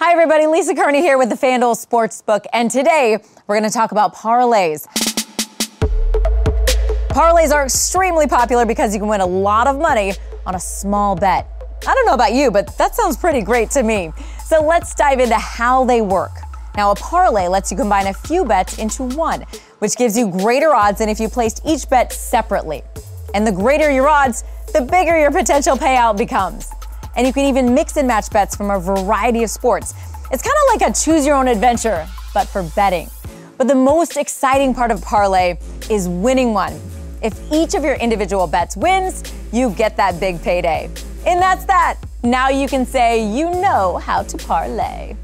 Hi, everybody. Lisa Kerney here with the FanDuel Sportsbook, and today we're going to talk about parlays. Parlays are extremely popular because you can win a lot of money on a small bet. I don't know about you, but that sounds pretty great to me. So let's dive into how they work. Now, a parlay lets you combine a few bets into one, which gives you greater odds than if you placed each bet separately. And the greater your odds, the bigger your potential payout becomes. And you can even mix and match bets from a variety of sports. It's kind of like a choose your own adventure, but for betting. But the most exciting part of parlay is winning one. If each of your individual bets wins, you get that big payday. And that's that. Now you can say you know how to parlay.